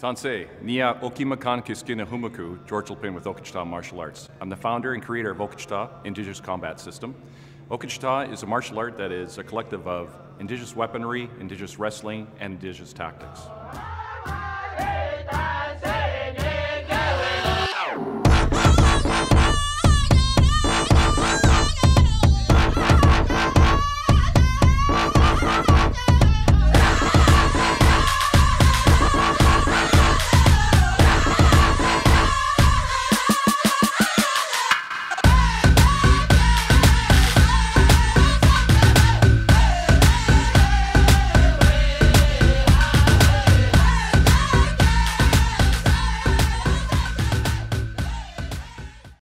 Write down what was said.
Tansei, Nia Okimakan Kiskina Humaku, George Lépine with Okichitaw Martial Arts. I'm the founder and creator of Okichitaw, Indigenous Combat System. Okichitaw is a martial art that is a collective of indigenous weaponry, indigenous wrestling, and indigenous tactics.